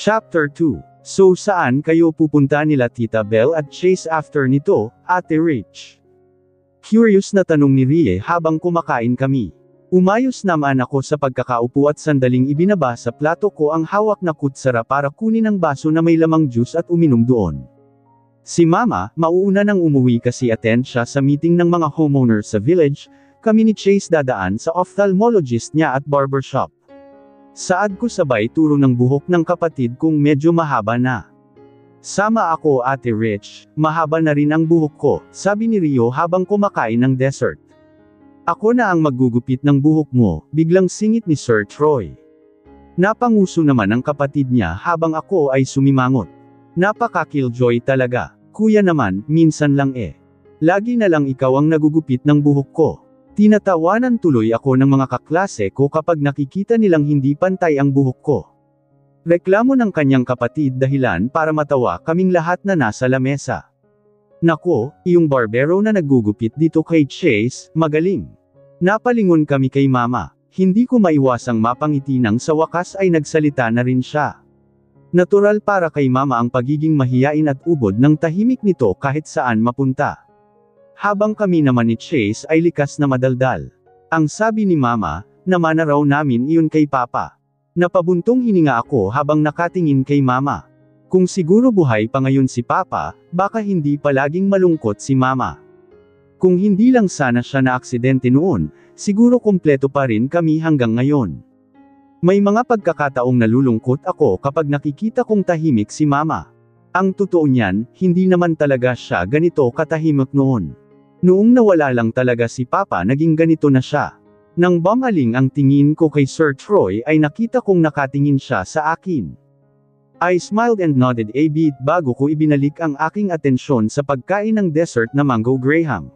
Chapter 2 So saan kayo pupunta nila Tita Belle at Chase after nito, Ate Rich? Curious na tanong ni Rie habang kumakain kami. Umayos naman ako sa pagkakaupo at sandaling ibinaba sa plato ko ang hawak na kutsara para kunin ang baso na may lamang juice at uminom doon. Si Mama, mauuna nang umuwi kasi attend siya sa meeting ng mga homeowner sa village, kami ni Chase dadaan sa ophthalmologist niya at barbershop. Saad ko sabay turo ng buhok ng kapatid kong medyo mahaba na. Sama ako ate Rich, mahaba na rin ang buhok ko, sabi ni Rio habang kumakain ng dessert. Ako na ang maggugupit ng buhok mo, biglang singit ni Sir Troy. Napanguso naman ang kapatid niya habang ako ay sumimangot. Napaka-killjoy talaga, kuya naman, minsan lang eh. Lagi na lang ikaw ang nagugupit ng buhok ko. Tinatawanan tuloy ako ng mga kaklase ko kapag nakikita nilang hindi pantay ang buhok ko. Reklamo ng kanyang kapatid dahilan para matawa kaming lahat na nasa lamesa. Nako, iyong barbero na naggugupit dito kay Chase, magaling. Napalingon kami kay mama, hindi ko maiwasang mapangiti nang sa wakas ay nagsalita na rin siya. Natural para kay mama ang pagiging mahiyain at ubod ng tahimik nito kahit saan mapunta. Habang kami naman ni Chase ay likas na madaldal. Ang sabi ni mama, naman na raw namin iyon kay papa. Napabuntong hininga ako habang nakatingin kay mama. Kung siguro buhay pa ngayon si papa, baka hindi palaging malungkot si mama. Kung hindi lang sana siya na aksidente noon, siguro kompleto pa rin kami hanggang ngayon. May mga pagkakataong nalulungkot ako kapag nakikita kong tahimik si mama. Ang totoo niyan, hindi naman talaga siya ganito katahimik noon. Noong nawala lang talaga si Papa naging ganito na siya. Nang bamaling ang tingin ko kay Sir Troy ay nakita kong nakatingin siya sa akin. I smiled and nodded a bit bago ko ibinalik ang aking atensyon sa pagkain ng dessert na mango graham.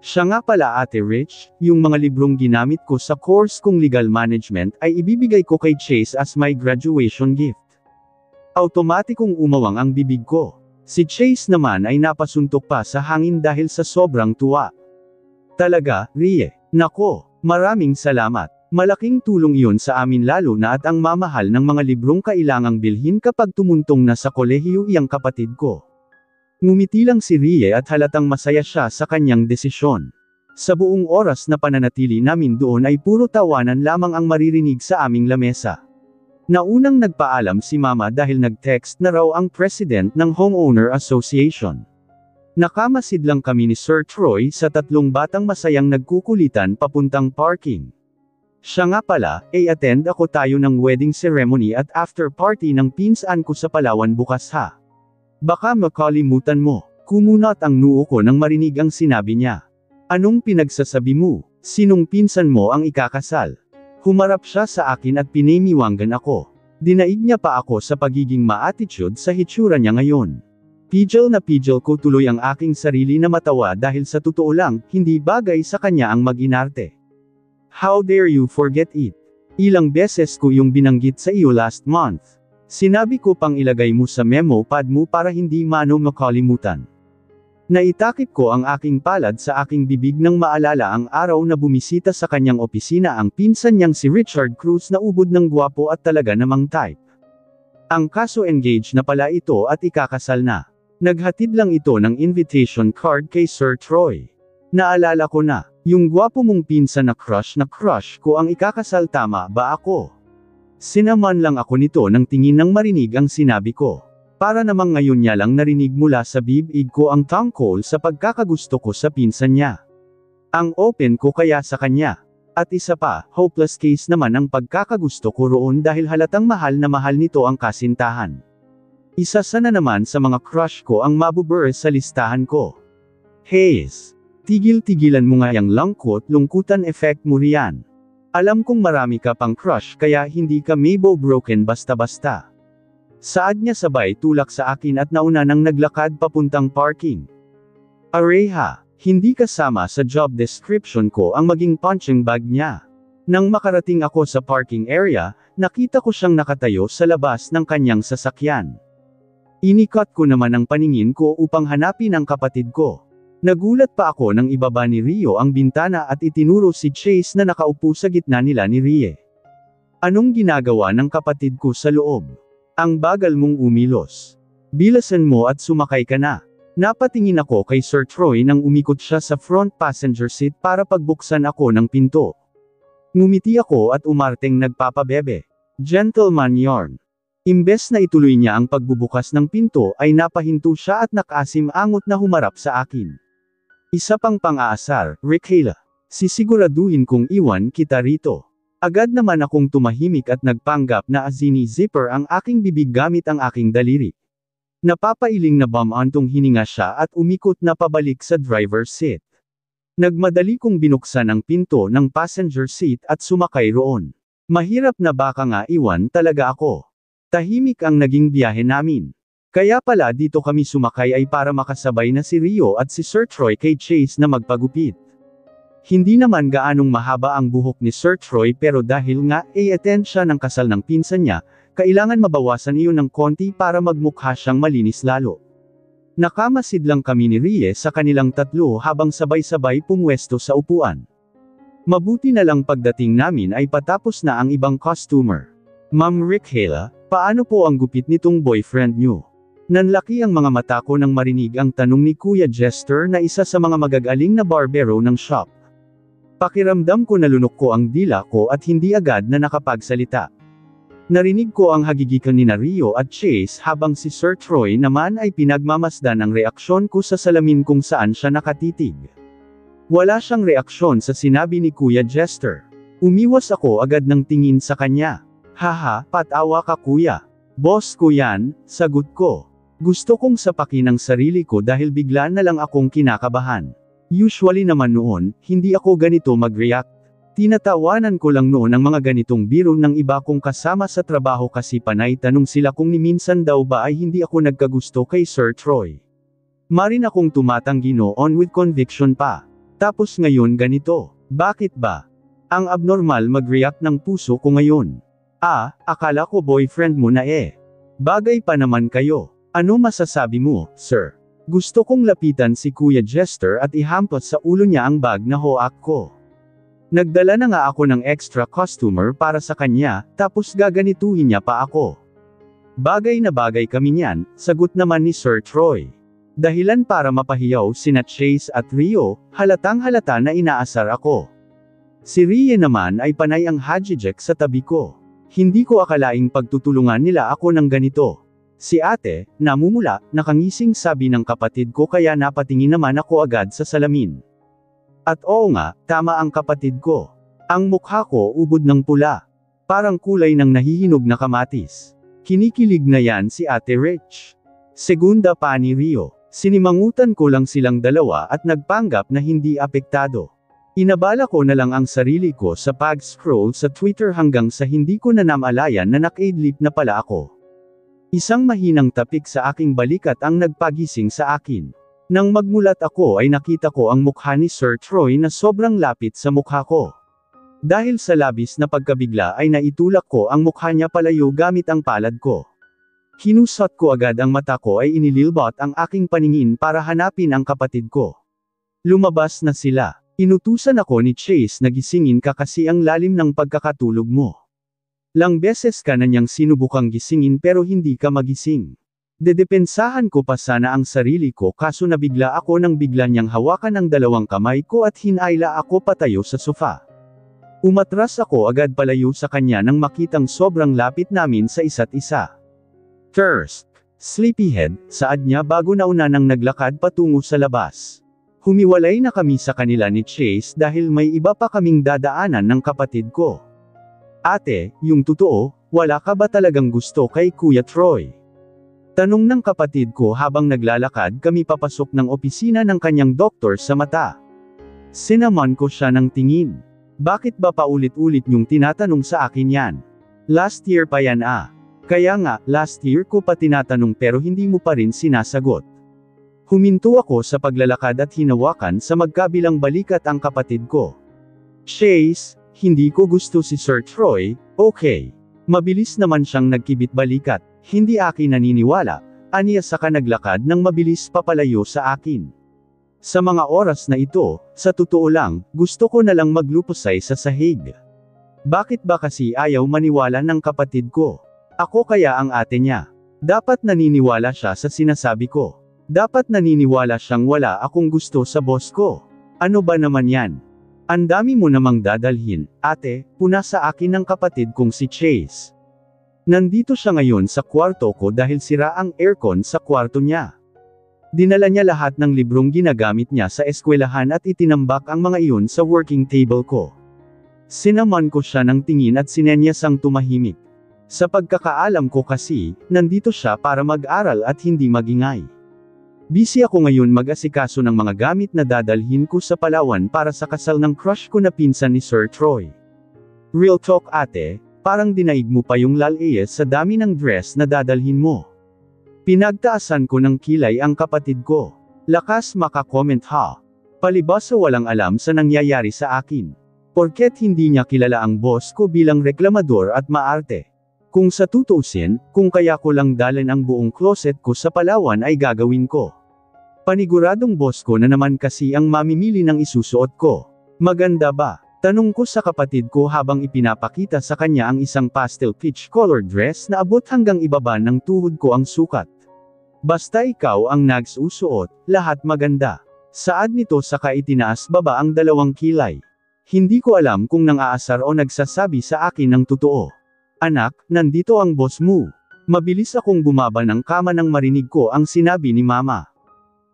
Siya nga pala Ate Rich, yung mga librong ginamit ko sa course kong legal management ay ibibigay ko kay Chase as my graduation gift. Automatikong umawang ang bibig ko. Si Chase naman ay napasuntok pa sa hangin dahil sa sobrang tuwa. Talaga, Rie, nako, Maraming salamat. Malaking tulong iyon sa amin lalo na at ang mamahal ng mga librong kailangang bilhin kapag tumuntong na sa kolehiyo iyang kapatid ko. Ngumiti lang si Rie at halatang masaya siya sa kanyang desisyon. Sa buong oras na pananatili namin doon ay puro tawanan lamang ang maririnig sa aming lamesa. Naunang nagpaalam si Mama dahil nag-text na raw ang president ng Homeowner Association. Nakamasid lang kami ni Sir Troy sa tatlong batang masayang nagkukulitan papuntang parking. Siya nga pala, ay attend ako tayo ng wedding ceremony at after party ng pinsan ko sa Palawan bukas ha. Baka makalimutan mo, kumunat ang noo ko nang marinig ang sinabi niya. Anong pinagsasabi mo? Sinong pinsan mo ang ikakasal? Humarap siya sa akin at pinimiwanggan ako. Dinaig niya pa ako sa pagiging ma-attitude sa hitsura niya ngayon. Pijal na pijal ko tuloy ang aking sarili na matawa dahil sa totoo lang, hindi bagay sa kanya ang mag-inarte. How dare you forget it? Ilang beses ko yung binanggit sa iyo last month. Sinabi ko pang ilagay mo sa memo pad mo para hindi mano makalimutan. Naitakip ko ang aking palad sa aking bibig nang maalala ang araw na bumisita sa kanyang opisina ang pinsan niyang si Richard Cruz na ubod ng gwapo at talaga namang type. Ang kaso engage na pala ito at ikakasal na. Naghatid lang ito ng invitation card kay Sir Troy. Naalala ko na, yung gwapo mong pinsan na crush na crush ko ang ikakasal tama ba ako? Sinaman lang ako nito nang tingin nang marinig ang sinabi ko. Para namang ngayon niya lang narinig mula sa bibig ko ang tungkol sa pagkakagusto ko sa pinsan niya. Ang open ko kaya sa kanya. At isa pa, hopeless case naman ang pagkakagusto ko roon dahil halatang mahal na mahal nito ang kasintahan. Isa sana naman sa mga crush ko ang mabubur sa listahan ko. Hayes. Tigil-tigilan mo nga yung langkot lungkutan effect mo riyan. Alam kong marami ka pang crush kaya hindi ka maybo broken basta-basta. Saad niya sabay tulak sa akin at nauna nang naglakad papuntang parking. Areha, hindi kasama sa job description ko ang maging punching bag niya. Nang makarating ako sa parking area, nakita ko siyang nakatayo sa labas ng kanyang sasakyan. Inikat ko naman ang paningin ko upang hanapin ang kapatid ko. Nagulat pa ako nang ibaba ni Rio ang bintana at itinuro si Chase na nakaupo sa gitna nila ni Rie. Anong ginagawa ng kapatid ko sa loob? Ang bagal mong umilos. Bilasan mo at sumakay ka na. Napatingin ako kay Sir Troy nang umikot siya sa front passenger seat para pagbuksan ako ng pinto. Ngumiti ako at umarteng nagpapabebe. Gentleman yarn. Imbes na ituloy niya ang pagbubukas ng pinto ay napahinto siya at nakasim-angot na humarap sa akin. Isa pang pang-aasar, Rickayla. Sisiguraduhin kong iwan kita rito. Agad naman akong tumahimik at nagpanggap na azini zipper ang aking bibig gamit ang aking daliri. Napapailing na bamantong hininga siya at umikot na pabalik sa driver's seat. Nagmadali kong binuksan ang pinto ng passenger seat at sumakay roon. Mahirap na baka nga iwan talaga ako. Tahimik ang naging biyahe namin. Kaya pala dito kami sumakay ay para makasabay na si Rio at si Sir Troy kay Chase na magpagupit. Hindi naman gaanong mahaba ang buhok ni Sir Troy pero dahil nga i-attend siya ng kasal ng pinsan niya, kailangan mabawasan iyon ng konti para magmukha siyang malinis lalo. Nakamasid lang kami ni Rie sa kanilang tatlo habang sabay-sabay pumwesto sa upuan. Mabuti na lang pagdating namin ay patapos na ang ibang customer. Ma'am Rickhala, paano po ang gupit nitong boyfriend niyo? Nanlaki ang mga mata ko nang marinig ang tanong ni Kuya Jester na isa sa mga magagaling na barbero ng shop. Pakiramdam ko nalunok ko ang dila ko at hindi agad na nakapagsalita. Narinig ko ang hagigikan ni Rio at Chase habang si Sir Troy naman ay pinagmamasdan ang reaksyon ko sa salamin kung saan siya nakatitig. Wala siyang reaksyon sa sinabi ni Kuya Jester. Umiwas ako agad ng tingin sa kanya. Haha, patawa ka kuya. Boss ko yan, sagot ko. Gusto kong sapakin ang sarili ko dahil bigla na lang akong kinakabahan. Usually naman noon, hindi ako ganito mag-react. Tinatawanan ko lang noon ang mga ganitong biro ng iba kong kasama sa trabaho kasi panay tanong sila kung ni minsan daw ba ay hindi ako nagkagusto kay Sir Troy. Marin akong tumatanggi noon with conviction pa. Tapos ngayon ganito. Bakit ba? Ang abnormal mag-react ng puso ko ngayon. Ah, akala ko boyfriend mo na eh. Bagay pa naman kayo. Ano masasabi mo, sir? Gusto kong lapitan si Kuya Jester at ihampas sa ulo niya ang bag na hoak ko. Nagdala na nga ako ng extra customer para sa kanya, tapos gaganituhin niya pa ako. Bagay na bagay kami niyan, sagot naman ni Sir Troy. Dahilan para mapahiyaw sina Chase at Rio, halatang halata na inaasar ako. Si Rie naman ay panay ang hajijek sa tabi ko. Hindi ko akalaing pagtutulungan nila ako ng ganito. Si ate, namumula, nakangising sabi ng kapatid ko kaya napatingin naman ako agad sa salamin. At oo nga, tama ang kapatid ko. Ang mukha ko ubod ng pula. Parang kulay ng nahihinog na kamatis. Kinikilig na yan si ate Rich. Segunda pa ni Rio. Sinimangutan ko lang silang dalawa at nagpanggap na hindi apektado. Inabala ko na lang ang sarili ko sa pag-scroll sa Twitter hanggang sa hindi ko na namalayan na nakaidlip na pala ako. Isang mahinang tapik sa aking balikat ang nagpagising sa akin. Nang magmulat ako ay nakita ko ang mukha ni Sir Troy na sobrang lapit sa mukha ko. Dahil sa labis na pagkabigla ay naitulak ko ang mukha niya palayo gamit ang palad ko. Kinusot ko agad ang mata ko ay inililbot ang aking paningin para hanapin ang kapatid ko. Lumabas na sila. Inutusan ako ni Chase na gisingin ka kasi ang lalim ng pagkakatulog mo. Lang beses ka na niyang sinubukang gisingin pero hindi ka magising. Dedepensahan ko pa sana ang sarili ko kaso nabigla ako nang bigla niyang hawakan ang dalawang kamay ko at hinayla ako patayo sa sofa. Umatras ako agad palayo sa kanya nang makitang sobrang lapit namin sa isa't isa. First, sleepyhead, saad niya bago nauna nang naglakad patungo sa labas. Humiwalay na kami sa kanila ni Chase dahil may iba pa kaming dadaanan ng kapatid ko. Ate, yung totoo, wala ka ba talagang gusto kay Kuya Troy? Tanong ng kapatid ko habang naglalakad kami papasok ng opisina ng kanyang doktor sa mata. Sinaman ko siya ng tingin. Bakit ba paulit-ulit niyong tinatanong sa akin yan? Last year pa yan ah. Kaya nga, last year ko pa tinatanong pero hindi mo pa rin sinasagot. Huminto ako sa paglalakad at hinawakan sa magkabilang balikat ang kapatid ko. Chase, hindi ko gusto si Sir Troy, okay. Mabilis naman siyang nagkibit balikat, hindi akin naniniwala, aniya sa kanaglakad ng mabilis papalayo sa akin. Sa mga oras na ito, sa totoo lang, gusto ko na lang maglupusay sa sahig. Bakit ba kasi ayaw maniwala ng kapatid ko? Ako kaya ang ate niya. Dapat naniniwala siya sa sinasabi ko. Dapat naniniwala siyang wala akong gusto sa boss ko. Ano ba naman yan? Ang dami mo namang dadalhin, ate, puna sa akin ng kapatid kong si Chase. Nandito siya ngayon sa kwarto ko dahil sira ang aircon sa kwarto niya. Dinala niya lahat ng librong ginagamit niya sa eskwelahan at itinambak ang mga iyon sa working table ko. Sinaman ko siya ng tingin at sinenyasang tumahimik. Sa pagkakaalam ko kasi, nandito siya para mag-aral at hindi magingay. Busy ako ngayon mag-asikaso ng mga gamit na dadalhin ko sa Palawan para sa kasal ng crush ko na pinsan ni Sir Troy. Real talk ate, parang dinaig mo pa yung lalayes sa dami ng dress na dadalhin mo. Pinagtaasan ko ng kilay ang kapatid ko. Lakas makakomment ha. Palibas sa walang alam sa nangyayari sa akin. Porket hindi niya kilala ang boss ko bilang reklamador at maarte. Kung sa tutusin, kung kaya ko lang dalin ang buong closet ko sa Palawan ay gagawin ko. Paniguradong boss ko na naman kasi ang mamimili ng isusuot ko. Maganda ba? Tanong ko sa kapatid ko habang ipinapakita sa kanya ang isang pastel peach color dress na abot hanggang ibaba ng tuhod ko ang sukat. Basta ikaw ang nagsusuot, lahat maganda. Saad nito saka itinaas baba ang dalawang kilay. Hindi ko alam kung nang aasar o nagsasabi sa akin ng totoo. Anak, nandito ang boss mo. Mabilis akong bumaba ng kama nang marinig ko ang sinabi ni mama.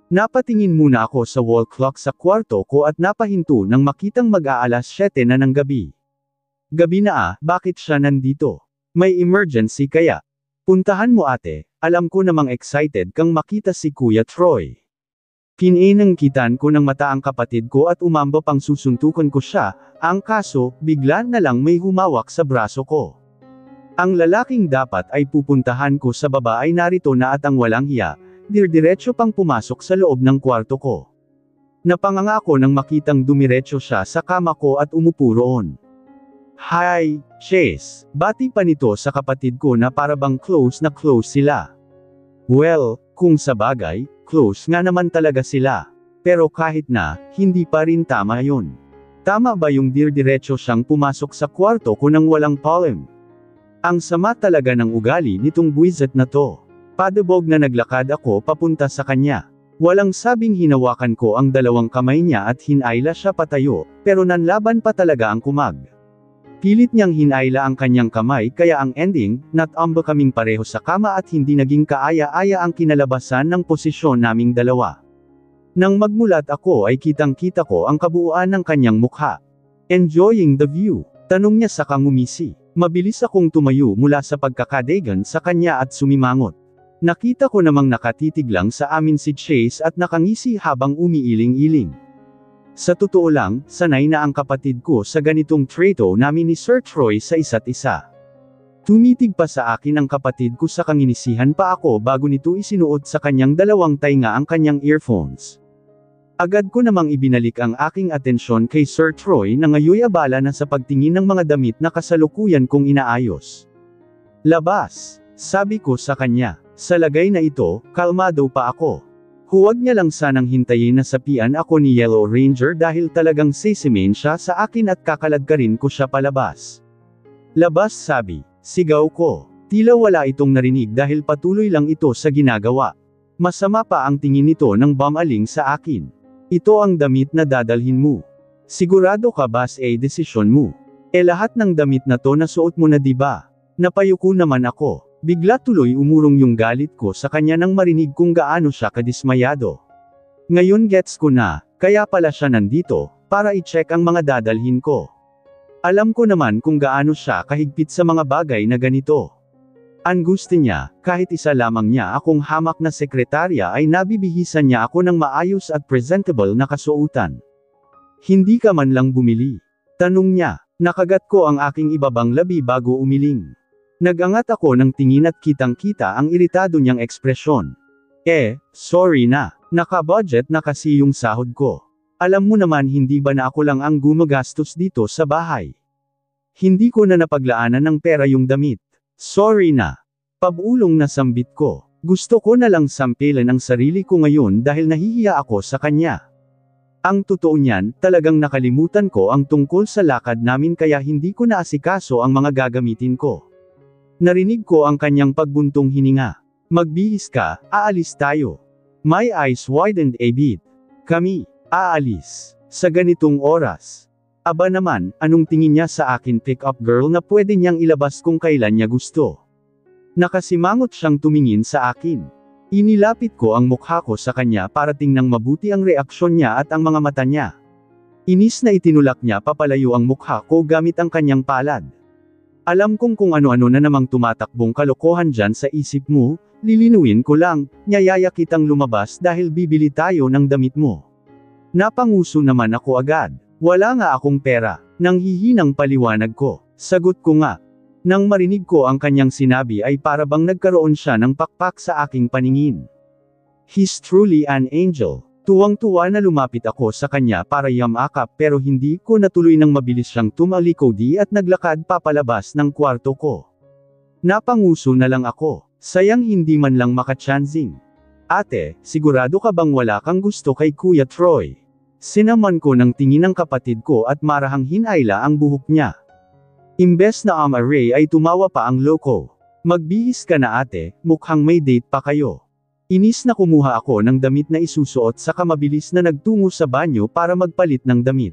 Napatingin muna ako sa wall clock sa kwarto ko at napahinto nang makitang mag-aalas 7 na ng gabi. Gabi na ah, bakit siya nandito? May emergency kaya? Puntahan mo ate, alam ko namang excited kang makita si Kuya Troy. Kininang kitan ko ng mata ang kapatid ko at umamba pang susuntukan ko siya, ang kaso, bigla na lang may humawak sa braso ko. Ang lalaking dapat ay pupuntahan ko sa baba ay narito na at ang walang hiya, dirdiretso pang pumasok sa loob ng kwarto ko. Napanganga ako nang makitang dumiretso siya sa kama ko at umupo roon. Hi, Chase, bati pa nito sa kapatid ko na parabang close na close sila. Well, kung sa bagay, close nga naman talaga sila. Pero kahit na, hindi pa rin tama yun. Tama ba yung dirdiretso siyang pumasok sa kwarto ko nang walang palm? Ang sama talaga ng ugali nitong buwizet na to. Padubog na naglakad ako papunta sa kanya. Walang sabing hinawakan ko ang dalawang kamay niya at hinayla siya patayo, pero nanlaban pa talaga ang kumag. Pilit niyang hinayla ang kanyang kamay kaya ang ending, natambo kaming pareho sa kama at hindi naging kaaya-aya ang kinalabasan ng posisyon naming dalawa. Nang magmulat ako ay kitang-kita ko ang kabuuan ng kanyang mukha. Enjoying the view. Tanong niya sa kangumisi. Mabilis akong tumayo mula sa pagkakadegan sa kanya at sumimangot. Nakita ko namang nakatitig lang sa amin si Chase at nakangisi habang umiiling-iling. Sa totoo lang, sanay na ang kapatid ko sa ganitong treto namin ni Sir Troy sa isa't isa. Tumitig pa sa akin ang kapatid ko sa kanginisihan pa ako bago nito isinuot sa kanyang dalawang tainga ang kanyang earphones. Agad ko namang ibinalik ang aking atensyon kay Sir Troy na ngayoy abala na sa pagtingin ng mga damit na kasalukuyan kong inaayos. Labas, sabi ko sa kanya, sa lagay na ito, kalmado pa ako. Huwag niya lang sanang hintayin na sapian ako ni Yellow Ranger dahil talagang sisimain siya sa akin at kakaladkarin ko siya palabas. Labas sabi, sigaw ko. Tila wala itong narinig dahil patuloy lang ito sa ginagawa. Masama pa ang tingin nito ng bamaling sa akin. Ito ang damit na dadalhin mo. Sigurado ka ba sa desisyon mo? E lahat ng damit na to nasuot mo na di ba? Napayuko naman ako. Bigla tuloy umurong yung galit ko sa kanya nang marinig kung gaano siya kadismayado. Ngayon gets ko na, kaya pala siya nandito, para i-check ang mga dadalhin ko. Alam ko naman kung gaano siya kahigpit sa mga bagay na ganito. Ang gusto niya, kahit isa lamang niya akong hamak na sekretarya ay nabibihisan niya ako ng maayos at presentable na kasuotan. Hindi ka man lang bumili. Tanong niya, nakagat ko ang aking ibabang labi bago umiling. Nagangat ako ng tingin at kitang-kita ang iritado niyang ekspresyon. Eh, sorry na, naka-budget na kasi yung sahod ko. Alam mo naman hindi ba na ako lang ang gumagastos dito sa bahay? Hindi ko na napaglaanan ng pera yung damit. Sorry na. Pabulong na sambit ko. Gusto ko na lang sampilan ang sarili ko ngayon dahil nahihiya ako sa kanya. Ang totoo niyan, talagang nakalimutan ko ang tungkol sa lakad namin kaya hindi ko naasikaso ang mga gagamitin ko. Narinig ko ang kanyang pagbuntong hininga. Magbihis ka, aalis tayo. My eyes widened a bit. Kami, aalis. Sa ganitong oras. Aba naman, anong tingin niya sa akin pick-up girl na pwede niyang ilabas kung kailan niya gusto. Nakasimangot siyang tumingin sa akin. Inilapit ko ang mukha ko sa kanya para tingnang mabuti ang reaksyon niya at ang mga mata niya. Inis na itinulak niya papalayo ang mukha ko gamit ang kanyang palad. Alam kong kung ano-ano na namang tumatakbong kalokohan dyan sa isip mo, lilinuin ko lang, nyayaya kitang lumabas dahil bibili tayo ng damit mo. Napanguso naman ako agad. Wala nga akong pera, nang hihinang paliwanag ko. Sagot ko nga. Nang marinig ko ang kanyang sinabi ay para bang nagkaroon siya ng pakpak sa aking paningin. He's truly an angel. Tuwang-tuwa na lumapit ako sa kanya para yamakap pero hindi ko natuloy nang mabilis siyang tumalikodi at naglakad papalabas ng kwarto ko. Napanguso na lang ako. Sayang hindi man lang makachansing. Ate, sigurado ka bang wala kang gusto kay Kuya Troy? Sinaman ko ng tingin ng kapatid ko at marahang hinayla ang buhok niya. Imbes na amaray ay tumawa pa ang loko. Magbihis ka na ate, mukhang may date pa kayo. Inis na kumuha ako ng damit na isusuot sa kamabilis na nagtungo sa banyo para magpalit ng damit.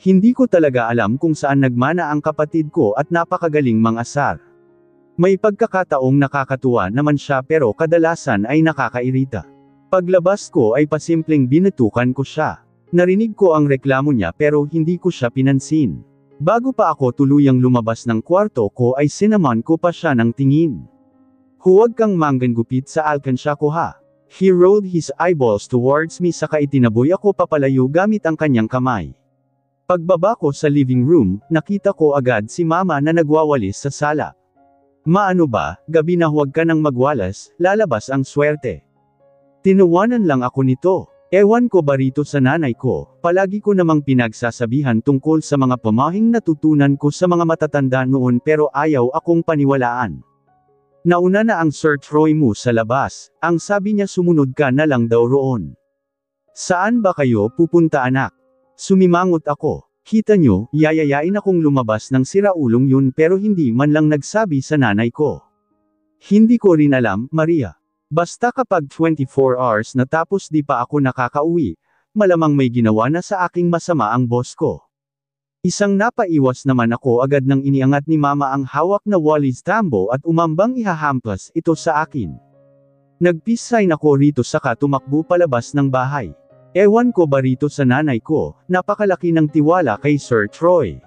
Hindi ko talaga alam kung saan nagmana ang kapatid ko at napakagaling mangasar. May pagkakataong nakakatuwa naman siya pero kadalasan ay nakakairita. Paglabas ko ay pasimpleng binatukan ko siya. Narinig ko ang reklamo niya pero hindi ko siya pinansin. Bago pa ako tuluyang lumabas ng kwarto ko ay sinaman ko pa siya ng tingin. Huwag kang manggangupit sa alkansya ko ha. He rolled his eyeballs towards me saka itinaboy ako papalayo gamit ang kanyang kamay. Pagbaba ko sa living room, nakita ko agad si mama na nagwawalis sa sala. Maano ba, gabi na huwag ka nang magwalas, lalabas ang swerte. Tinuwanan lang ako nito. Ewan ko ba rito sa nanay ko, palagi ko namang pinagsasabihan tungkol sa mga pamahing natutunan ko sa mga matatanda noon pero ayaw akong paniwalaan. Nauna na ang Sir Troy mo sa labas, ang sabi niya sumunod ka na lang daw roon. Saan ba kayo pupunta anak? Sumimangot ako. Kita nyo, yayayain akong lumabas ng siraulong yun pero hindi man lang nagsabi sa nanay ko. Hindi ko rin alam, Maria. Basta kapag 24 hours na tapos di pa ako nakakauwi, malamang may ginawa na sa aking masama ang boss ko. Isang napaiwas naman ako agad nang iniangat ni mama ang hawak na Wally's Tambo at umambang ihahampas ito sa akin. Nag-peace ako rito saka tumakbo palabas ng bahay. Ewan ko ba rito sa nanay ko, napakalaki ng tiwala kay Sir Troy.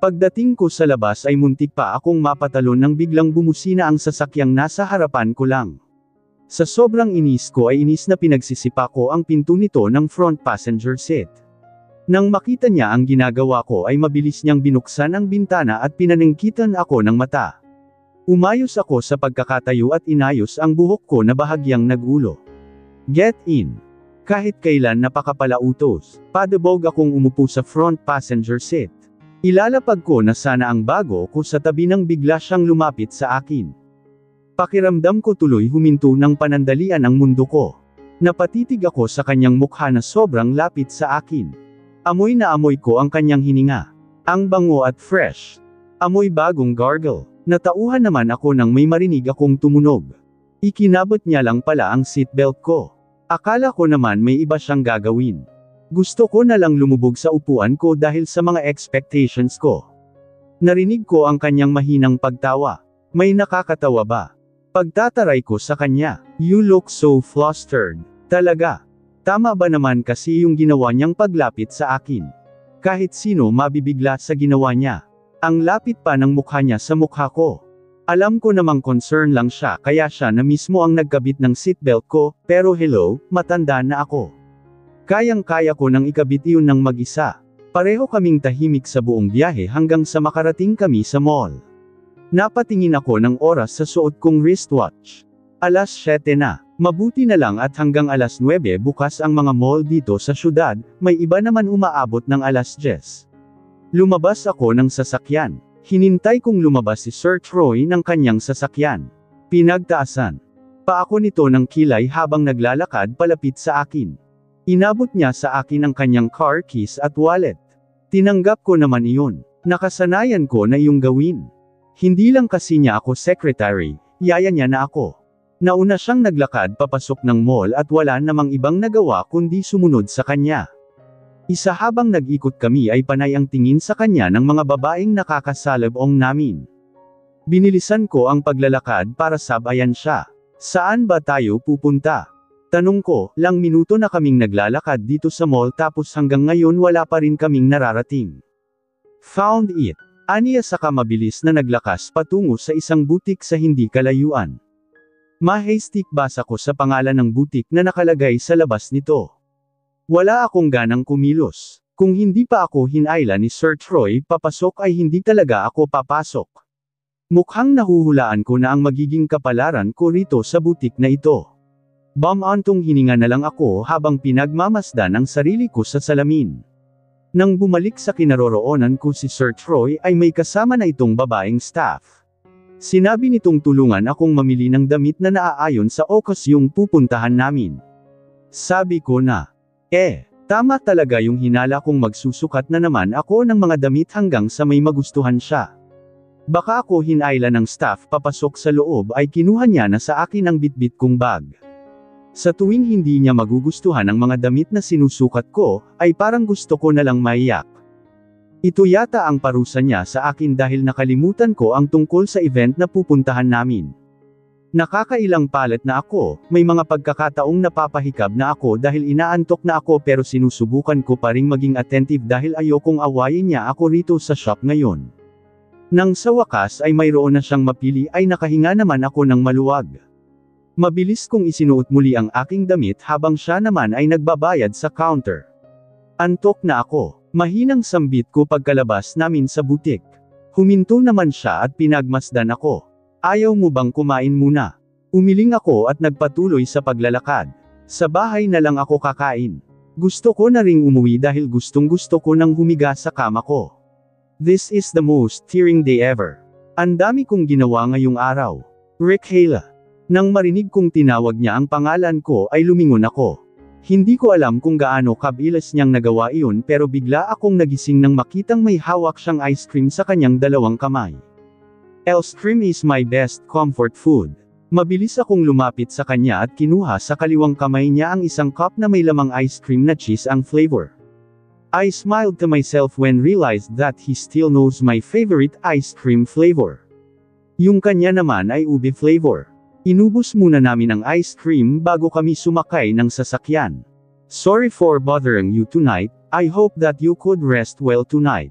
Pagdating ko sa labas ay muntik pa akong mapatalon nang biglang bumusina ang sasakyang nasa harapan ko lang. Sa sobrang inis ko ay inis na pinagsisipa ko ang pinto nito ng front passenger seat. Nang makita niya ang ginagawa ko ay mabilis niyang binuksan ang bintana at pinaningkitan ako ng mata. Umayos ako sa pagkakatayo at inayos ang buhok ko na bahagyang nagulo. Get in. Kahit kailan napakapalautos, padabog akong umupo sa front passenger seat. Ilalapag ko na sana ang bago ko sa tabi nang bigla siyang lumapit sa akin. Pakiramdam ko tuloy huminto ng panandalian ang mundo ko. Napatitig ako sa kanyang mukha na sobrang lapit sa akin. Amoy na amoy ko ang kanyang hininga. Ang bango at fresh. Amoy bagong gargle. Natauhan naman ako nang may marinig akong tumunog. Ikinabot niya lang pala ang seatbelt ko. Akala ko naman may iba siyang gagawin. Gusto ko na lang lumubog sa upuan ko dahil sa mga expectations ko. Narinig ko ang kanyang mahinang pagtawa. May nakakatawa ba? Pagtataray ko sa kanya, you look so flustered. Talaga. Tama ba naman kasi yung ginawa niyang paglapit sa akin? Kahit sino mabibigla sa ginawa niya. Ang lapit pa ng mukha niya sa mukha ko. Alam ko namang concern lang siya kaya siya na mismo ang nagkabit ng seatbelt ko, pero hello, matanda na ako. Kayang-kaya ko nang ikabit iyon ng mag-isa. Pareho kaming tahimik sa buong biyahe hanggang sa makarating kami sa mall. Napatingin ako ng oras sa suot kong wristwatch. Alas 7 na. Mabuti na lang at hanggang alas 9 bukas ang mga mall dito sa syudad, may iba naman umaabot ng alas 10. Lumabas ako ng sasakyan. Hinintay kong lumabas si Sir Troy ng kanyang sasakyan. Pinagtaasan. Pa ako nito ng kilay habang naglalakad palapit sa akin. Inabot niya sa akin ang kanyang car keys at wallet. Tinanggap ko naman iyon. Nakasanayan ko na iyong gawin. Hindi lang kasi niya ako secretary, yaya niya na ako. Nauna siyang naglakad papasok ng mall at wala namang ibang nagawa kundi sumunod sa kanya. Isa habang nag-ikot kami ay panay ang tingin sa kanya ng mga babaeng nakakasalabong namin. Binilisan ko ang paglalakad para sabayan siya. Saan ba tayo pupunta? Tanong ko, lang minuto na kaming naglalakad dito sa mall tapos hanggang ngayon wala pa rin kaming nararating. Found it. Aniya saka mabilis na naglakas patungo sa isang butik sa hindi kalayuan. Mahastik basa ko sa pangalan ng butik na nakalagay sa labas nito. Wala akong ganang kumilos. Kung hindi pa ako hinayla ni Sir Troy papasok ay hindi talaga ako papasok. Mukhang nahuhulaan ko na ang magiging kapalaran ko rito sa butik na ito. Bamantong hininga na lang ako habang pinagmamasdan ang sarili ko sa salamin. Nang bumalik sa kinaroroonan ko si Sir Troy ay may kasama na itong babaeng staff. Sinabi nitong tulungan akong mamili ng damit na naaayon sa okos yung pupuntahan namin. Sabi ko na, eh, tama talaga yung hinala kong magsusukat na naman ako ng mga damit hanggang sa may magustuhan siya. Baka ako hinayla ng staff papasok sa loob ay kinuha niya na sa akin ang bitbit kong bag. Sa tuwing hindi niya magugustuhan ang mga damit na sinusukat ko, ay parang gusto ko na lang maiyak. Ito yata ang parusa niya sa akin dahil nakalimutan ko ang tungkol sa event na pupuntahan namin. Nakakailang palet na ako, may mga pagkakataong napapahikab na ako dahil inaantok na ako pero sinusubukan ko pa ring maging attentive dahil ayokong awayin niya ako rito sa shop ngayon. Nang sa wakas ay mayroon na siyang mapili ay nakahinga naman ako ng maluwag. Mabilis kong isinuot muli ang aking damit habang siya naman ay nagbabayad sa counter. Antok na ako. Mahinang sambit ko pagkalabas namin sa butik. Huminto naman siya at pinagmasdan ako. Ayaw mo bang kumain muna? Umiling ako at nagpatuloy sa paglalakad. Sa bahay na lang ako kakain. Gusto ko na ring umuwi dahil gustong gusto ko nang humiga sa kama ko. This is the most tearing day ever. Ang dami kong ginawa ngayong araw. Rick Hala. Nang marinig kong tinawag niya ang pangalan ko ay lumingon ako. Hindi ko alam kung gaano kabilas niyang nagawa iyon pero bigla akong nagising nang makitang may hawak siyang ice cream sa kanyang dalawang kamay. Ice cream is my best comfort food. Mabilis akong lumapit sa kanya at kinuha sa kaliwang kamay niya ang isang cup na may lamang ice cream na cheese ang flavor. I smiled to myself when realized that he still knows my favorite ice cream flavor. Yung kanya naman ay ube flavor. Inubos muna namin ang ice cream bago kami sumakay ng sasakyan. Sorry for bothering you tonight, I hope that you could rest well tonight.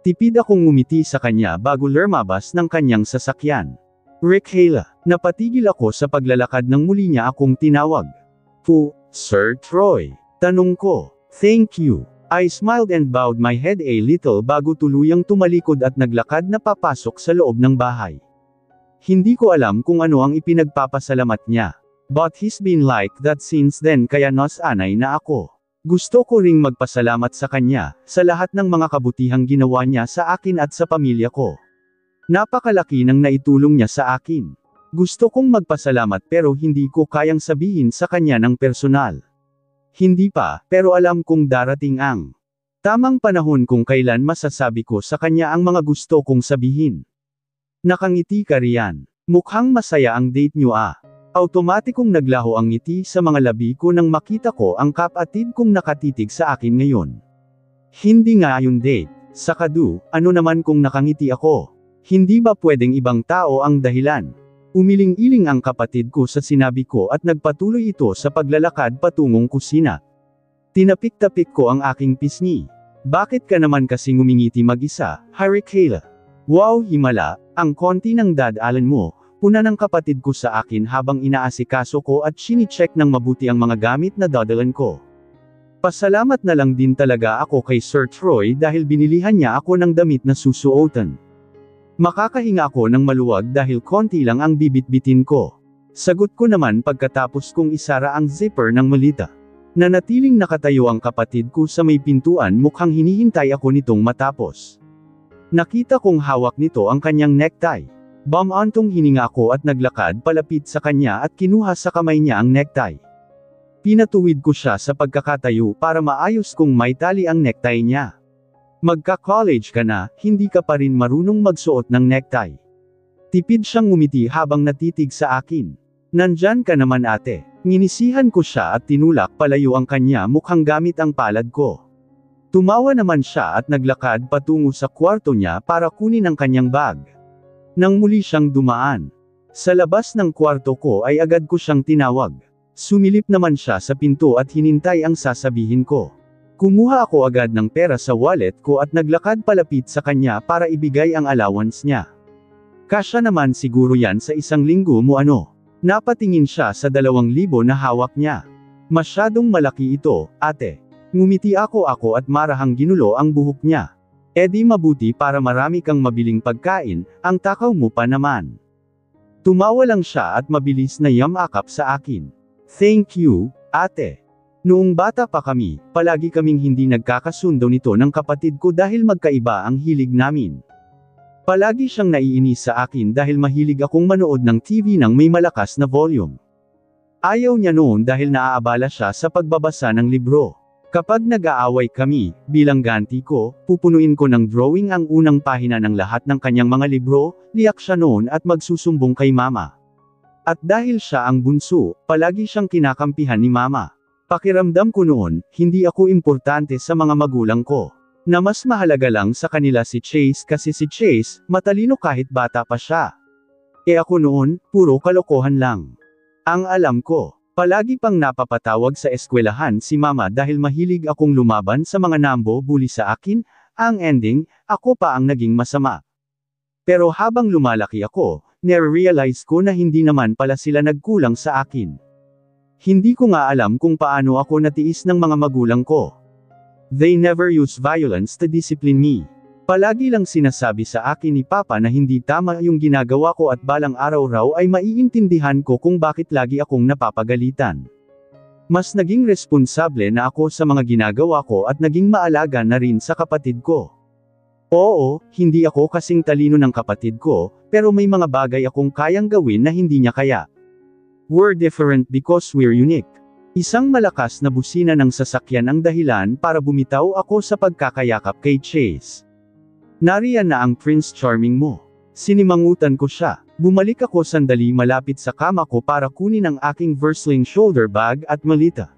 Tipid akong ngumiti sa kanya bago lumabas ng kanyang sasakyan. Rick Hala, napatigil ako sa paglalakad nang muli niya akong tinawag. Po, Sir Troy. Tanong ko. Thank you. I smiled and bowed my head a little bago tuluyang tumalikod at naglakad na papasok sa loob ng bahay. Hindi ko alam kung ano ang ipinagpapasalamat niya. But he's been like that since then kaya nos anay na ako. Gusto ko ring magpasalamat sa kanya, sa lahat ng mga kabutihang ginawa niya sa akin at sa pamilya ko. Napakalaki ng naitulong niya sa akin. Gusto kong magpasalamat pero hindi ko kayang sabihin sa kanya ng personal. Hindi pa, pero alam kong darating ang tamang panahon kung kailan masasabi ko sa kanya ang mga gusto kong sabihin. Nakangiti ka riyan. Mukhang masaya ang date nyo ah. Automatikong naglaho ang ngiti sa mga labi ko nang makita ko ang kapatid kong nakatitig sa akin ngayon. Hindi nga yung date. Sa kadu, ano naman kung nakangiti ako? Hindi ba pwedeng ibang tao ang dahilan? Umiling-iling ang kapatid ko sa sinabi ko at nagpatuloy ito sa paglalakad patungong kusina. Tinapik-tapik ko ang aking pisngi. Bakit ka naman kasi ngumingiti mag-isa, Harry Kayla? Wow, himala, ang konti ng dadalan mo, puna ng kapatid ko sa akin habang inaasikaso ko at sinicheck ng mabuti ang mga gamit na dadalan ko. Pasalamat na lang din talaga ako kay Sir Troy dahil binilihan niya ako ng damit na susuotan. Makakahinga ako ng maluwag dahil konti lang ang bibitbitin ko. Sagot ko naman pagkatapos kong isara ang zipper ng malita. Nanatiling nakatayo ang kapatid ko sa may pintuan mukhang hinihintay ako nitong matapos. Nakita kong hawak nito ang kanyang necktie. Bamantong hininga ako at naglakad palapit sa kanya at kinuha sa kamay niya ang necktie. Pinatuwid ko siya sa pagkakatayo para maayos kong may tali ang necktie niya. Magka-college ka na, hindi ka pa rin marunong magsuot ng necktie. Tipid siyang ngumiti habang natitig sa akin. Nandyan ka naman ate. Nginisihan ko siya at tinulak palayo ang kanya mukhang gamit ang palad ko. Tumawa naman siya at naglakad patungo sa kwarto niya para kunin ang kanyang bag. Nang muli siyang dumaan. Sa labas ng kwarto ko ay agad ko siyang tinawag. Sumilip naman siya sa pinto at hinintay ang sasabihin ko. Kumuha ako agad ng pera sa wallet ko at naglakad palapit sa kanya para ibigay ang allowance niya. Kasya naman siguro yan sa isang linggo mo ano. Napatingin siya sa dalawang libo na hawak niya. Masyadong malaki ito, ate. Ngumiti ako ako at marahang ginulo ang buhok niya. E di mabuti para marami kang mabiling pagkain, ang takaw mo pa naman. Tumawa lang siya at mabilis na yamakap sa akin. Thank you, ate. Noong bata pa kami, palagi kaming hindi nagkakasundo nito ng kapatid ko dahil magkaiba ang hilig namin. Palagi siyang naiinis sa akin dahil mahilig akong manood ng TV ng may malakas na volume. Ayaw niya noon dahil naaabala siya sa pagbabasa ng libro. Kapag nag-aaway kami, bilang ganti ko, pupunuin ko ng drawing ang unang pahina ng lahat ng kanyang mga libro, liyak siya noon at magsusumbong kay mama. At dahil siya ang bunso, palagi siyang kinakampihan ni mama. Pakiramdam ko noon, hindi ako importante sa mga magulang ko. Na mas mahalaga lang sa kanila si Chase kasi si Chase, matalino kahit bata pa siya. E ako noon, puro kalokohan lang. Ang alam ko, palagi pang napapatawag sa eskwelahan si mama dahil mahilig akong lumaban sa mga nambo bully sa akin, ang ending, ako pa ang naging masama. Pero habang lumalaki ako, nare-realize ko na hindi naman pala sila nagkulang sa akin. Hindi ko nga alam kung paano ako natiis ng mga magulang ko. They never use violence to discipline me. Palagi lang sinasabi sa akin ni Papa na hindi tama yung ginagawa ko at balang araw raw ay maiintindihan ko kung bakit lagi akong napapagalitan. Mas naging responsable na ako sa mga ginagawa ko at naging maalaga na rin sa kapatid ko. Oo, hindi ako kasing talino ng kapatid ko, pero may mga bagay akong kayang gawin na hindi niya kaya. We're different because we're unique. Isang malakas na busina ng sasakyan ang dahilan para bumitaw ako sa pagkakayakap kay Chase. Nariyan na ang Prince Charming mo. Sinimangutan ko siya. Bumalik ako sandali malapit sa kama ko para kunin ang aking Versling shoulder bag at malita.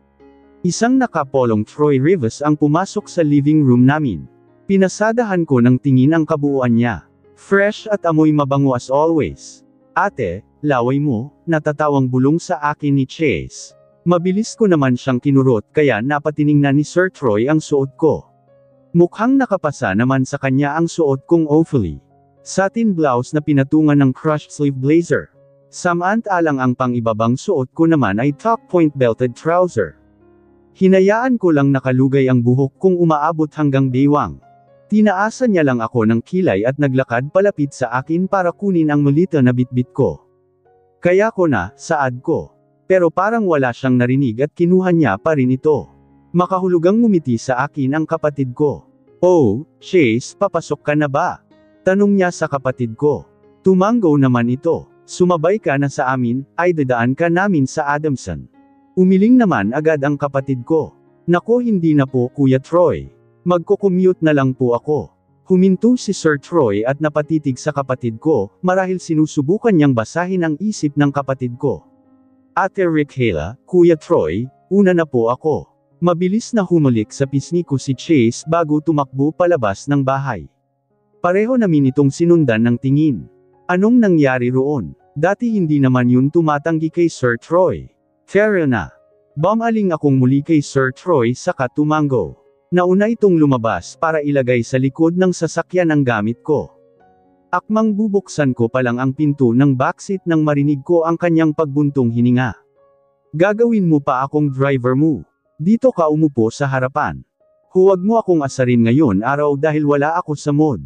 Isang nakapolong Troy Rivas ang pumasok sa living room namin. Pinasadahan ko ng tingin ang kabuuan niya. Fresh at amoy mabango as always. Ate, laway mo, natatawang bulong sa akin ni Chase. Mabilis ko naman siyang kinurot kaya napatiningnan ni Sir Troy ang suot ko. Mukhang nakapasa naman sa kanya ang suot kong awfully. Satin blouse na pinatungan ng crushed sleeve blazer. Samantalang ang pangibabang suot ko naman ay top point belted trouser. Hinayaan ko lang nakalugay ang buhok kong umaabot hanggang baywang. Tinaasan niya lang ako ng kilay at naglakad palapit sa akin para kunin ang malita na bitbit ko. Kaya ko na, saad ko. Pero parang wala siyang narinig at kinuha niya pa rin ito. Makahulugang ngumiti sa akin ang kapatid ko. Oh, Chase, papasok ka na ba? Tanong niya sa kapatid ko. Tumanggo naman ito. Sumabay ka na sa amin, ay dadaan ka namin sa Adamson. Umiling naman agad ang kapatid ko. Nako hindi na po Kuya Troy. Magko-commute na lang po ako. Huminto si Sir Troy at napatitig sa kapatid ko, marahil sinusubukan niyang basahin ang isip ng kapatid ko. Ate Rickela, Kuya Troy, una na po ako. Mabilis na humalik sa pisngi ko si Chase bago tumakbo palabas ng bahay. Pareho namin itong sinundan ng tingin. Anong nangyari roon? Dati hindi naman yun tumatanggi kay Sir Troy. Fair na. Bumaling akong muli kay Sir Troy sa katumango. Nauna itong lumabas para ilagay sa likod ng sasakyan ang gamit ko. Akmang bubuksan ko pa lang ang pinto ng backseat nang marinig ko ang kanyang pagbuntong hininga. Gagawin mo pa akong driver mo. Dito ka umupo sa harapan. Huwag mo akong asarin ngayon araw dahil wala ako sa mod.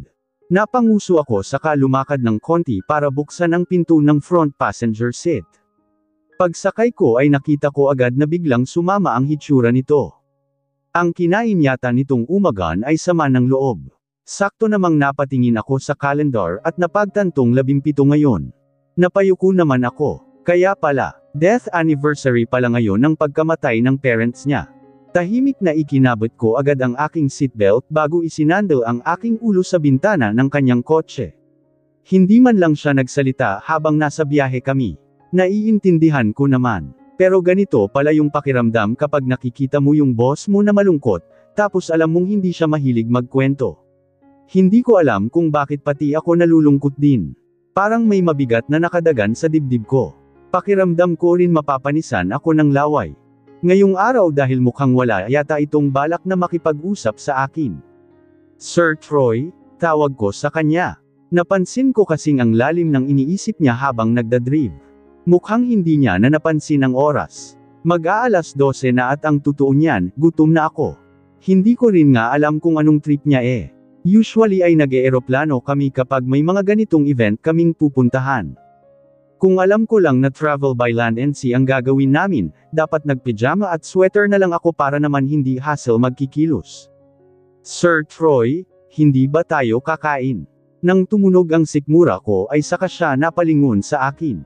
Napanguso ako saka lumakad ng konti para buksan ang pinto ng front passenger seat. Pagsakay ko ay nakita ko agad na biglang sumama ang hitsura nito. Ang kinain yata nitong umagan ay sama ng loob. Sakto namang napatingin ako sa kalendar at napagtantong labimpito ngayon. Napayuko naman ako. Kaya pala, death anniversary pala ngayon ng pagkamatay ng parents niya. Tahimik na ikinabot ko agad ang aking seatbelt bago isinandal ang aking ulo sa bintana ng kanyang kotse. Hindi man lang siya nagsalita habang nasa biyahe kami. Naiintindihan ko naman. Pero ganito pala yung pakiramdam kapag nakikita mo yung boss mo na malungkot, tapos alam mong hindi siya mahilig magkwento. Hindi ko alam kung bakit pati ako nalulungkot din. Parang may mabigat na nakadagan sa dibdib ko. Pakiramdam ko rin mapapanisan ako ng laway. Ngayong araw dahil mukhang wala yata itong balak na makipag-usap sa akin. Sir Troy, tawag ko sa kanya. Napansin ko kasing ang lalim ng iniisip niya habang nagdadrive. Mukhang hindi niya na napansin ang oras. Mag-aalas 12 na at ang totoo niyan, gutom na ako. Hindi ko rin nga alam kung anong trip niya eh. Usually ay nag-eeroplano kami kapag may mga ganitong event kaming pupuntahan. Kung alam ko lang na travel by land and sea ang gagawin namin, dapat nagpijama at sweater na lang ako para naman hindi hassle magkikilos. Sir Troy, hindi ba tayo kakain? Nang tumunog ang sikmura ko ay saka siya napalingon sa akin.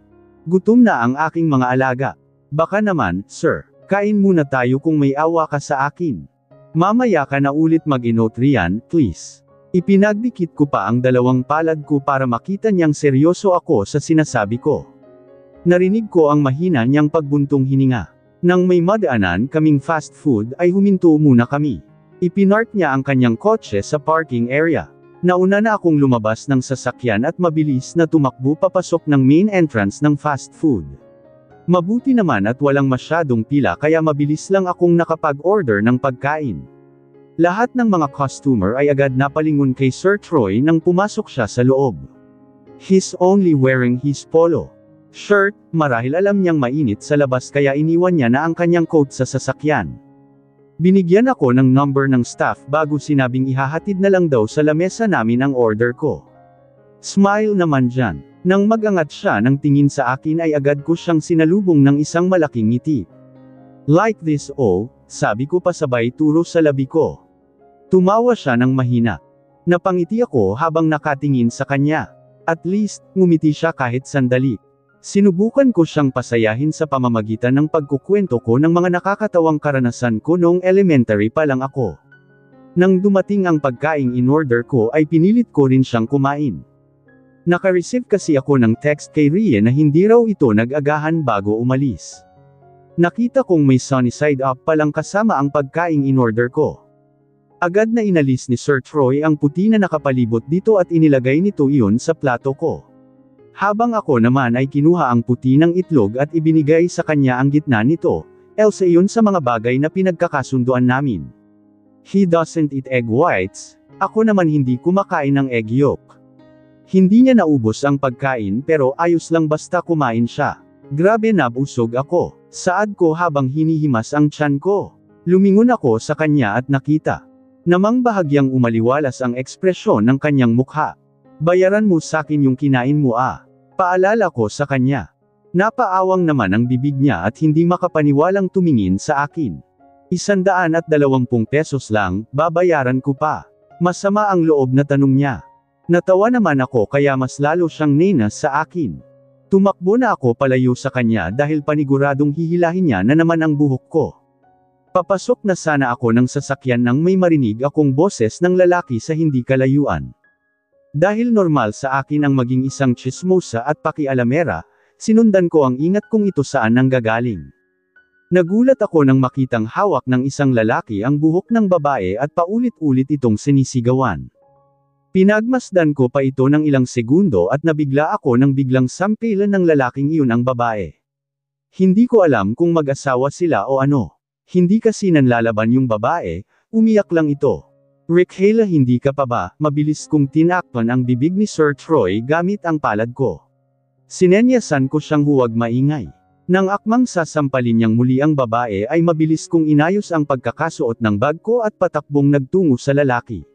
Gutom na ang aking mga alaga. Baka naman, sir, kain muna tayo kung may awa ka sa akin. Mamaya ka na ulit mag-inote riyan, please. Ipinagdikit ko pa ang dalawang palad ko para makita niyang seryoso ako sa sinasabi ko. Narinig ko ang mahina niyang pagbuntong hininga. Nang may madaanan kaming fast food ay huminto muna kami. Ipinark niya ang kanyang kotse sa parking area. Nauna na akong lumabas ng sasakyan at mabilis na tumakbo papasok ng main entrance ng fast food. Mabuti naman at walang masyadong pila kaya mabilis lang akong nakapag-order ng pagkain. Lahat ng mga customer ay agad napalingon kay Sir Troy nang pumasok siya sa loob. He's only wearing his polo shirt, marahil alam niyang mainit sa labas kaya iniwan niya na ang kanyang coat sa sasakyan. Binigyan ako ng number ng staff bago sinabing ihahatid na lang daw sa lamesa namin ang order ko. Smile naman dyan. Nang magangat siya ng tingin sa akin ay agad ko siyang sinalubong ng isang malaking ngiti. Like this oh, sabi ko pa sabay turo sa labi ko. Tumawa siya ng mahina. Napangiti ako habang nakatingin sa kanya. At least, ngumiti siya kahit sandali. Sinubukan ko siyang pasayahin sa pamamagitan ng pagkukwento ko ng mga nakakatawang karanasan ko noong elementary pa lang ako. Nang dumating ang pagkaing in-order ko ay pinilit ko rin siyang kumain. Nakareceive kasi ako ng text kay Rie na hindi raw ito nag-agahan bago umalis. Nakita kong may sunny side up palang kasama ang pagkaing in-order ko. Agad na inalis ni Sir Troy ang puti na nakapalibot dito at inilagay nito iyon sa plato ko. Habang ako naman ay kinuha ang puti ng itlog at ibinigay sa kanya ang gitna nito, else iyon sa mga bagay na pinagkakasunduan namin. He doesn't eat egg whites, ako naman hindi kumakain ng egg yolk. Hindi niya naubos ang pagkain pero ayos lang basta kumain siya. Grabe nabusog ako. Saad ko habang hinihimas ang tiyan ko. Lumingon ako sa kanya at nakita. Namang bahagyang umaliwalas ang ekspresyon ng kanyang mukha. Bayaran mo sakin yung kinain mo ah. Paalala ko sa kanya. Napaawang naman ang bibig niya at hindi makapaniwalang tumingin sa akin. Isandaan at dalawampung pesos lang, babayaran ko pa. Masama ang loob na tanong niya. Natawa naman ako kaya mas lalo siyang nenas sa akin. Tumakbo na ako palayo sa kanya dahil paniguradong hihilahin niya na naman ang buhok ko. Papasok na sana ako ng sasakyan nang may marinig akong boses ng lalaki sa hindi kalayuan. Dahil normal sa akin ang maging isang chismosa at pakialamera, sinundan ko ang ingat kong ito saan nang gagaling. Nagulat ako nang makitang hawak ng isang lalaki ang buhok ng babae at paulit-ulit itong sinisigawan. Pinagmasdan ko pa ito ng ilang segundo at nabigla ako nang biglang sampilan ng lalaking iyon ang babae. Hindi ko alam kung mag-asawa sila o ano. Hindi kasi nanlalaban yung babae, umiyak lang ito. Rick Hela hindi ka pa ba, mabilis kong tinakpan ang bibig ni Sir Troy gamit ang palad ko. Sinenyasan ko siyang huwag maingay. Nang akmang sasampalin niyang muli ang babae ay mabilis kong inayos ang pagkakasuot ng bag ko at patakbong nagtungo sa lalaki.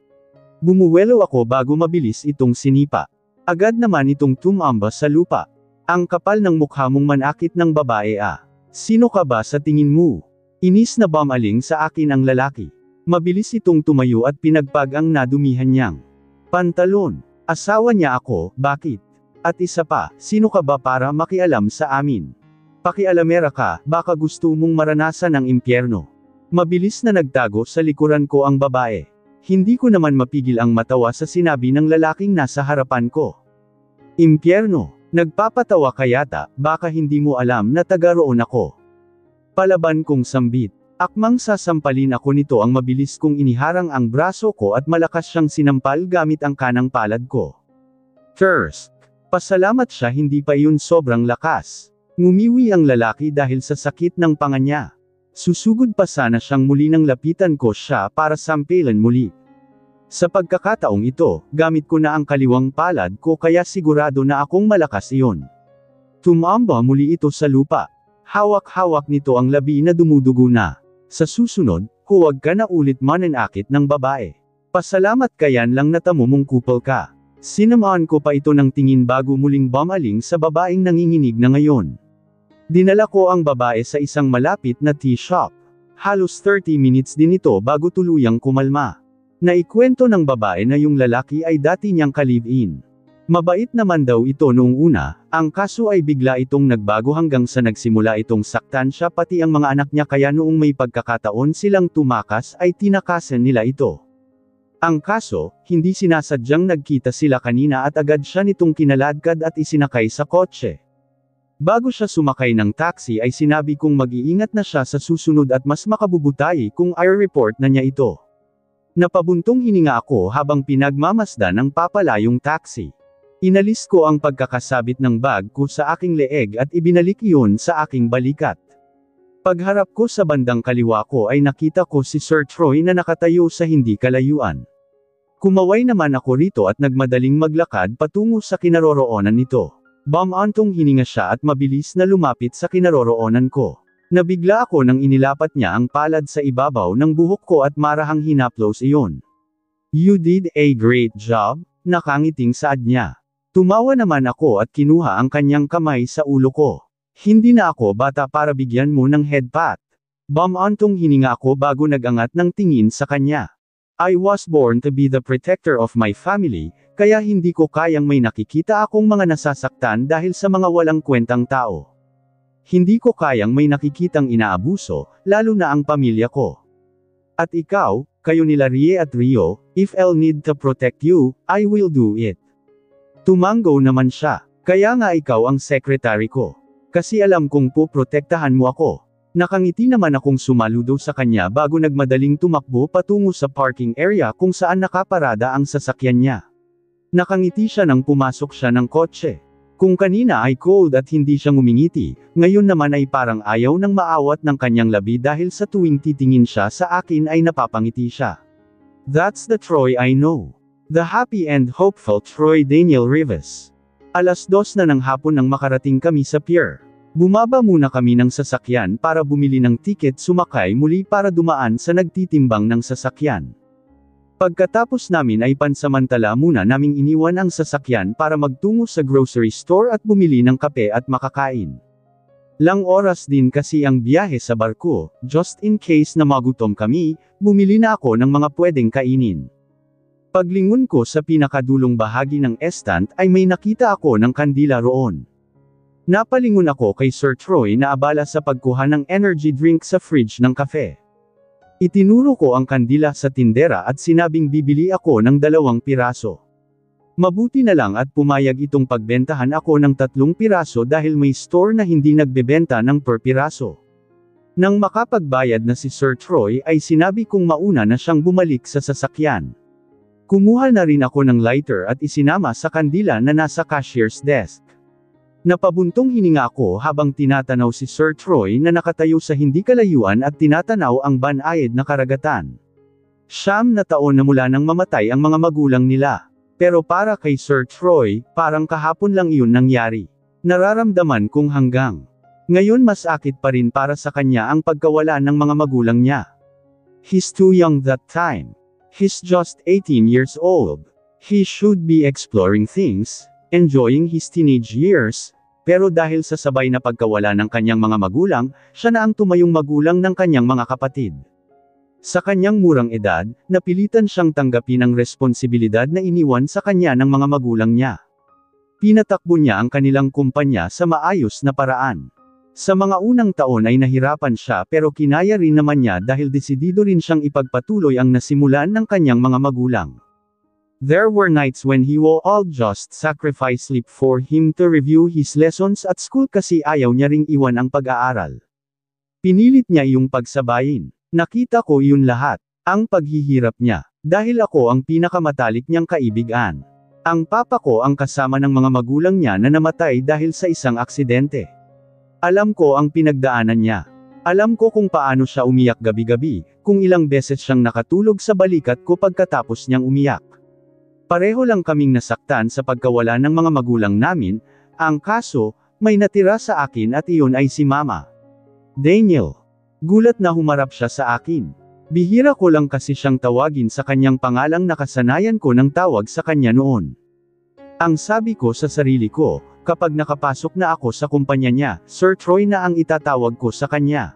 Bumuwelo ako bago mabilis itong sinipa. Agad naman itong tumamba sa lupa. Ang kapal ng mukha mong manakit ng babae ah. Sino ka ba sa tingin mo? Inis na bamaling sa akin ang lalaki. Mabilis itong tumayo at pinagpag ang nadumihan niyang pantalon. Asawa niya ako, bakit? At isa pa, sino ka ba para makialam sa amin? Pakialamera ka, baka gusto mong maranasan ang impyerno. Mabilis na nagtago sa likuran ko ang babae. Hindi ko naman mapigil ang matawa sa sinabi ng lalaking nasa harapan ko. Impyerno, nagpapatawa ka yata, baka hindi mo alam na taga roon ako. Palaban kong sambit. Akmang sasampalin ako nito ang mabilis kong iniharang ang braso ko at malakas siyang sinampal gamit ang kanang palad ko. First, pasalamat siya hindi pa iyon sobrang lakas. Ngumiwi ang lalaki dahil sa sakit ng panga niya. Susugod pa sana siyang muli nang lapitan ko siya para sampilan muli. Sa pagkakataong ito, gamit ko na ang kaliwang palad ko kaya sigurado na akong malakas iyon. Tumamba muli ito sa lupa. Hawak-hawak nito ang labi na dumudugo na. Sa susunod, huwag ka na ulit mananakit ng babae. Pasalamat kayan lang natamo mong kupal ka. Sinamaan ko pa ito ng tingin bago muling bumaling sa babaeng nanginginig na ngayon. Dinala ko ang babae sa isang malapit na tea shop. Halos 30 minutes din ito bago tuluyang kumalma. Naikwento ng babae na yung lalaki ay dati niyang ka-live-in. Mabait naman daw ito noong una, ang kaso ay bigla itong nagbago hanggang sa nagsimula itong saktan siya pati ang mga anak niya kaya noong may pagkakataon silang tumakas ay tinakasan nila ito. Ang kaso, hindi sinasadyang nagkita sila kanina at agad siya nitong kinaladkad at isinakay sa kotse. Bago siya sumakay ng taxi ay sinabi kong mag-iingat na siya sa susunod at mas makabubutayi kung i-report na niya ito. Napabuntong hininga ako habang pinagmamasdan ng papalayong taxi. Inalis ko ang pagkakasabit ng bag ko sa aking leeg at ibinalik iyon sa aking balikat. Pagharap ko sa bandang kaliwa ko ay nakita ko si Sir Troy na nakatayo sa hindi kalayuan. Kumaway naman ako rito at nagmadaling maglakad patungo sa kinaroroonan nito. Bamantong hininga siya at mabilis na lumapit sa kinaroroonan ko. Nabigla ako nang inilapat niya ang palad sa ibabaw ng buhok ko at marahang hinaplos iyon. You did a great job, nakangiting saad niya. Tumawa naman ako at kinuha ang kanyang kamay sa ulo ko. Hindi na ako bata para bigyan mo ng headpat. Bamantong hininga ako bago nagangat ng tingin sa kanya. I was born to be the protector of my family, kaya hindi ko kayang may nakikita akong mga nasasaktan dahil sa mga walang kwentang tao. Hindi ko kayang may nakikitang inaabuso, lalo na ang pamilya ko. At ikaw, kayo nila Rie at Rio, if I'll need to protect you, I will do it. Tumango naman siya, kaya nga ikaw ang secretary ko. Kasi alam kong puprotektahan mo ako. Nakangiti naman akong sumaludo sa kanya bago nagmadaling tumakbo patungo sa parking area kung saan nakaparada ang sasakyan niya. Nakangiti siya nang pumasok siya ng kotse. Kung kanina ay cold at hindi siya ngumingiti, ngayon naman ay parang ayaw nang maawat ng kanyang labi dahil sa tuwing titingin siya sa akin ay napapangiti siya. That's the Troy I know. The happy and hopeful Troy Daniel Rivas. Alas dos na ng hapon nang makarating kami sa pier. Bumaba muna kami ng sasakyan para bumili ng tiket sumakay muli para dumaan sa nagtitimbang ng sasakyan. Pagkatapos namin ay pansamantala muna naming iniwan ang sasakyan para magtungo sa grocery store at bumili ng kape at makakain. Lang oras din kasi ang biyahe sa barko, just in case na magutom kami, bumili na ako ng mga pwedeng kainin. Paglingon ko sa pinakadulong bahagi ng estant ay may nakita ako ng kandila roon. Napalingon ako kay Sir Troy na abala sa pagkuha ng energy drink sa fridge ng kafe. Itinuro ko ang kandila sa tindera at sinabing bibili ako ng dalawang piraso. Mabuti na lang at pumayag itong pagbentahan ako ng tatlong piraso dahil may store na hindi nagbebenta ng per piraso. Nang makapagbayad na si Sir Troy ay sinabi kong mauna na siyang bumalik sa sasakyan. Kumuha na rin ako ng lighter at isinama sa kandila na nasa cashier's desk. Napabuntong hininga ako habang tinatanaw si Sir Troy na nakatayo sa hindi kalayuan at tinatanaw ang banayad na karagatan. Siyam na taon na mula nang mamatay ang mga magulang nila. Pero para kay Sir Troy, parang kahapon lang iyon nangyari. Nararamdaman kong hanggang ngayon mas akit pa rin para sa kanya ang pagkawala ng mga magulang niya. He's too young that time. He's just 18 years old. He should be exploring things, enjoying his teenage years, pero dahil sa sabay na pagkawala ng kanyang mga magulang, siya na ang tumayong magulang ng kanyang mga kapatid. Sa kanyang murang edad, napilitan siyang tanggapin ang responsibilidad na iniwan sa kanya ng mga magulang niya. Pinatakbo niya ang kanilang kumpanya sa maayos na paraan. Sa mga unang taon ay nahirapan siya pero kinaya rin naman niya dahil desidido rin siyang ipagpatuloy ang nasimulan ng kanyang mga magulang. There were nights when he will all just sacrifice sleep for him to review his lessons at school kasi ayaw niya ring iwan ang pag-aaral. Pinilit niya iyong pagsabayin. Nakita ko yun lahat. Ang paghihirap niya. Dahil ako ang pinakamatalik niyang kaibigan. Ang papa ko ang kasama ng mga magulang niya na namatay dahil sa isang aksidente. Alam ko ang pinagdaanan niya. Alam ko kung paano siya umiyak gabi-gabi, kung ilang beses siyang nakatulog sa balikat ko pagkatapos niyang umiyak. Pareho lang kaming nasaktan sa pagkawala ng mga magulang namin, ang kaso, may natira sa akin at iyon ay si Mama. Daniel. Gulat na humarap siya sa akin. Bihira ko lang kasi siyang tawagin sa kanyang pangalang nakasanayan ko ng tawag sa kanya noon. Ang sabi ko sa sarili ko, kapag nakapasok na ako sa kumpanya niya, Sir Troy na ang itatawag ko sa kanya.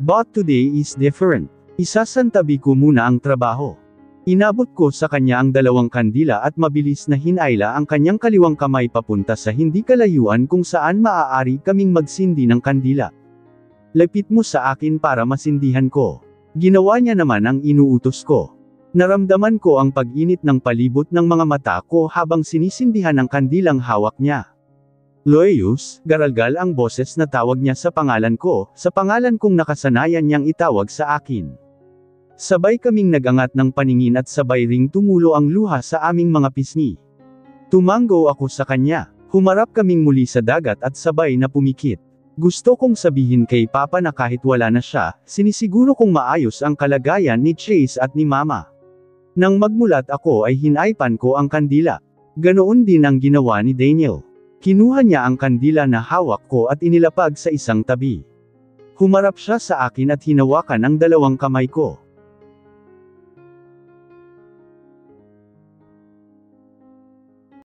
But today is different. Isasantabi ko muna ang trabaho. Inabot ko sa kanya ang dalawang kandila at mabilis na hinayla ang kanyang kaliwang kamay papunta sa hindi kalayuan kung saan maaari kaming magsindi ng kandila. Lapit mo sa akin para masindihan ko. Ginawa niya naman ang inuutos ko. Naramdaman ko ang pag-init ng palibot ng mga mata ko habang sinisindihan ang kandilang hawak niya. Loyus, garalgal ang boses na tawag niya sa pangalan ko, sa pangalan kong nakasanayan niyang itawag sa akin. Sabay kaming nagangat ng paningin at sabay ring tumulo ang luha sa aming mga pisngi. Tumango ako sa kanya, humarap kaming muli sa dagat at sabay na pumikit. Gusto kong sabihin kay Papa na kahit wala na siya, sinisiguro kong maayos ang kalagayan ni Chase at ni Mama. Nang magmulat ako ay hinaypan ko ang kandila. Ganoon din ang ginawa ni Daniel. Kinuha niya ang kandila na hawak ko at inilapag sa isang tabi. Humarap siya sa akin at hinawakan ang dalawang kamay ko.